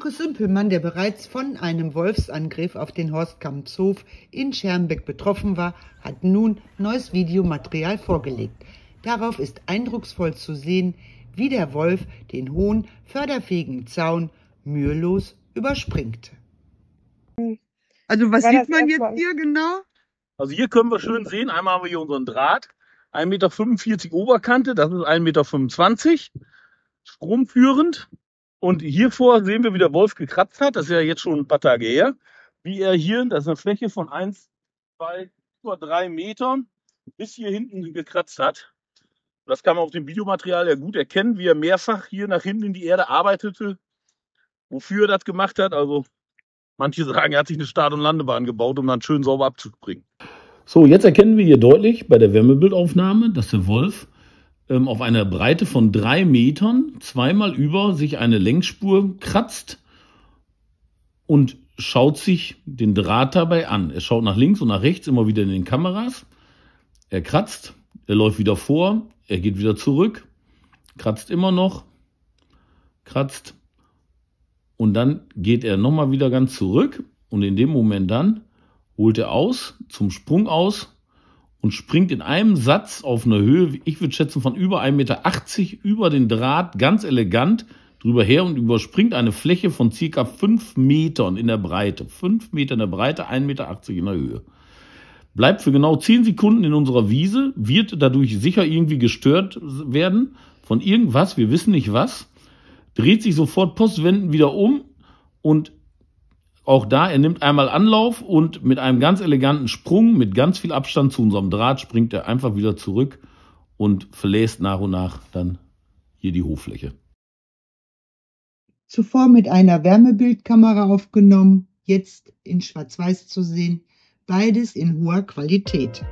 Markus Sümpelmann, der bereits von einem Wolfsangriff auf den Horstkampfshof in Schermbeck betroffen war, hat nun neues Videomaterial vorgelegt. Darauf ist eindrucksvoll zu sehen, wie der Wolf den hohen, förderfähigen Zaun mühelos überspringt. Also was sieht man jetzt hier genau? Also hier können wir schön sehen, einmal haben wir hier unseren Draht, 1,45 Meter Oberkante, das ist 1,25 Meter, stromführend. Und hier vor sehen wir, wie der Wolf gekratzt hat. Das ist ja jetzt schon ein paar Tage her. Wie er hier, das ist eine Fläche von eins, zwei, über drei Metern bis hier hinten gekratzt hat. Das kann man auf dem Videomaterial ja gut erkennen, wie er mehrfach hier nach hinten in die Erde arbeitete. Wofür er das gemacht hat, also manche sagen, er hat sich eine Start- und Landebahn gebaut, um dann schön sauber abzubringen. So, jetzt erkennen wir hier deutlich bei der Wärmebildaufnahme, dass der Wolf ähm, auf einer Breite von drei Metern zweimal über sich eine Längsspur kratzt und schaut sich den Draht dabei an. Er schaut nach links und nach rechts immer wieder in den Kameras. Er kratzt, er läuft wieder vor, er geht wieder zurück, kratzt immer noch, kratzt und dann geht er nochmal wieder ganz zurück und in dem Moment dann holt er aus, zum Sprung aus und springt in einem Satz auf eine Höhe, ich würde schätzen, von über 1,80 Meter über den Draht ganz elegant drüber her und überspringt eine Fläche von circa 5 Metern in der Breite. 5 Meter in der Breite, 1,80 Meter in der Höhe. Bleibt für genau 10 Sekunden in unserer Wiese, wird dadurch sicher irgendwie gestört werden von irgendwas, wir wissen nicht was, dreht sich sofort postwendend wieder um und auch da, er nimmt einmal Anlauf und mit einem ganz eleganten Sprung, mit ganz viel Abstand zu unserem Draht, springt er einfach wieder zurück und verlässt nach und nach dann hier die Hoffläche. Zuvor mit einer Wärmebildkamera aufgenommen, jetzt in Schwarz-Weiß zu sehen, beides in hoher Qualität.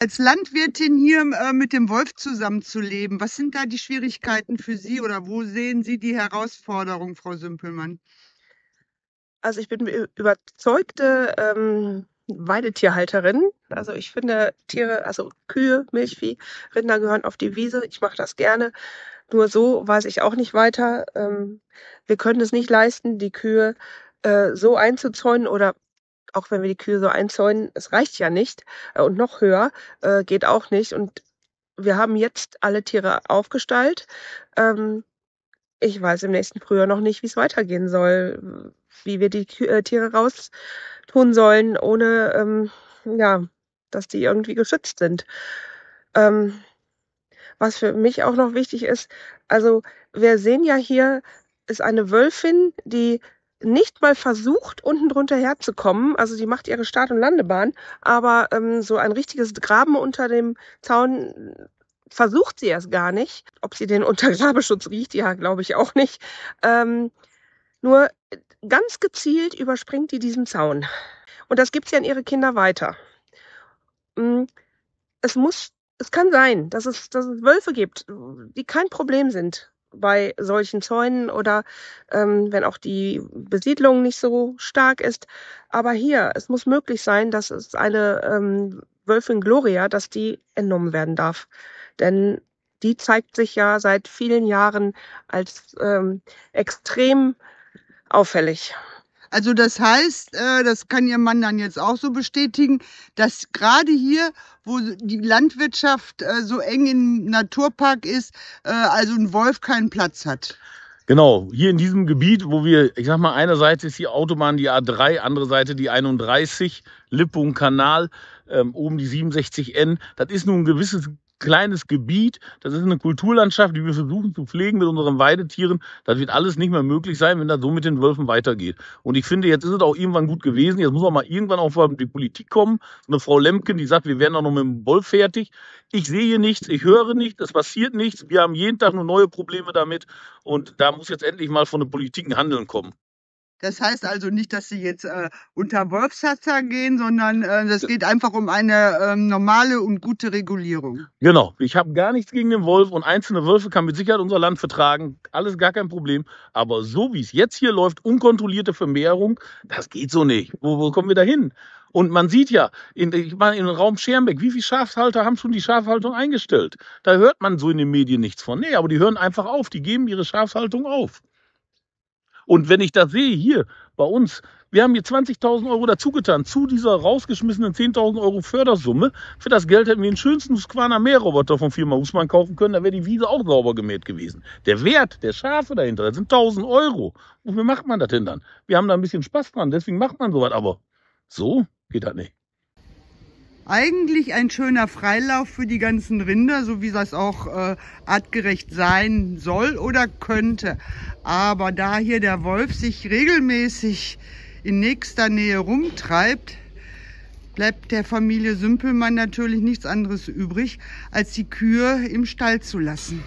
Als Landwirtin hier äh, mit dem Wolf zusammenzuleben, was sind da die Schwierigkeiten für Sie oder wo sehen Sie die Herausforderung, Frau Sümpelmann? Also ich bin überzeugte ähm, Weidetierhalterin. Also ich finde Tiere, also Kühe, Milchvieh, Rinder gehören auf die Wiese. Ich mache das gerne. Nur so weiß ich auch nicht weiter. Ähm, wir können es nicht leisten, die Kühe äh, so einzuzäunen oder auch wenn wir die Kühe so einzäunen, es reicht ja nicht äh, und noch höher äh, geht auch nicht. Und wir haben jetzt alle Tiere aufgestallt. Ähm, ich weiß im nächsten Frühjahr noch nicht, wie es weitergehen soll, wie wir die äh, Tiere raus tun sollen, ohne ähm, ja, dass die irgendwie geschützt sind. Ähm, was für mich auch noch wichtig ist, also wir sehen ja hier, ist eine Wölfin, die nicht mal versucht, unten drunter herzukommen. Also sie macht ihre Start- und Landebahn, aber ähm, so ein richtiges Graben unter dem Zaun versucht sie erst gar nicht. Ob sie den Untergrabeschutz riecht, ja, glaube ich auch nicht. Ähm, nur ganz gezielt überspringt die diesen Zaun. Und das gibt sie an ihre Kinder weiter. Mm, es muss, es kann sein, dass es, dass es Wölfe gibt, die kein Problem sind bei solchen Zäunen oder ähm, wenn auch die Besiedlung nicht so stark ist. Aber hier, es muss möglich sein, dass es eine ähm, Wölfin Gloria, dass die entnommen werden darf. Denn die zeigt sich ja seit vielen Jahren als ähm, extrem auffällig. Also das heißt, äh, das kann Ihr Mann dann jetzt auch so bestätigen, dass gerade hier, wo die Landwirtschaft äh, so eng im Naturpark ist, äh, also ein Wolf keinen Platz hat. Genau, hier in diesem Gebiet, wo wir, ich sag mal, einerseits ist die Autobahn die A3, andere Seite die 31, Lippung, Kanal, ähm, oben die 67N. Das ist nun ein gewisses kleines Gebiet, das ist eine Kulturlandschaft, die wir versuchen zu pflegen mit unseren Weidetieren. Das wird alles nicht mehr möglich sein, wenn das so mit den Wölfen weitergeht. Und ich finde, jetzt ist es auch irgendwann gut gewesen. Jetzt muss auch mal irgendwann auf die Politik kommen. Eine Frau Lemken, die sagt, wir werden auch noch mit dem Wolf fertig. Ich sehe nichts, ich höre nichts, es passiert nichts. Wir haben jeden Tag nur neue Probleme damit. Und da muss jetzt endlich mal von der Politik ein Handeln kommen. Das heißt also nicht, dass sie jetzt äh, unter Wolfshatzer gehen, sondern es äh, geht einfach um eine ähm, normale und gute Regulierung. Genau. Ich habe gar nichts gegen den Wolf und einzelne Wölfe kann mit Sicherheit unser Land vertragen. Alles gar kein Problem. Aber so wie es jetzt hier läuft, unkontrollierte Vermehrung, das geht so nicht. Wo, wo kommen wir da hin? Und man sieht ja, in, ich in den Raum Schermbeck, wie viele Schafhalter haben schon die Schafhaltung eingestellt? Da hört man so in den Medien nichts von. Nee, aber die hören einfach auf. Die geben ihre Schafhaltung auf. Und wenn ich das sehe, hier bei uns, wir haben hier 20.000 Euro dazugetan zu dieser rausgeschmissenen 10.000 Euro Fördersumme. Für das Geld hätten wir den schönsten Husqvarna Mähroboter von Firma Husmann kaufen können, da wäre die Wiese auch sauber gemäht gewesen. Der Wert der Schafe dahinter, das sind 1.000 Euro. Wofür macht man das denn dann? Wir haben da ein bisschen Spaß dran, deswegen macht man sowas, aber so geht das nicht. Eigentlich ein schöner Freilauf für die ganzen Rinder, so wie das auch äh, artgerecht sein soll oder könnte. Aber da hier der Wolf sich regelmäßig in nächster Nähe rumtreibt, bleibt der Familie Sümpelmann natürlich nichts anderes übrig, als die Kühe im Stall zu lassen.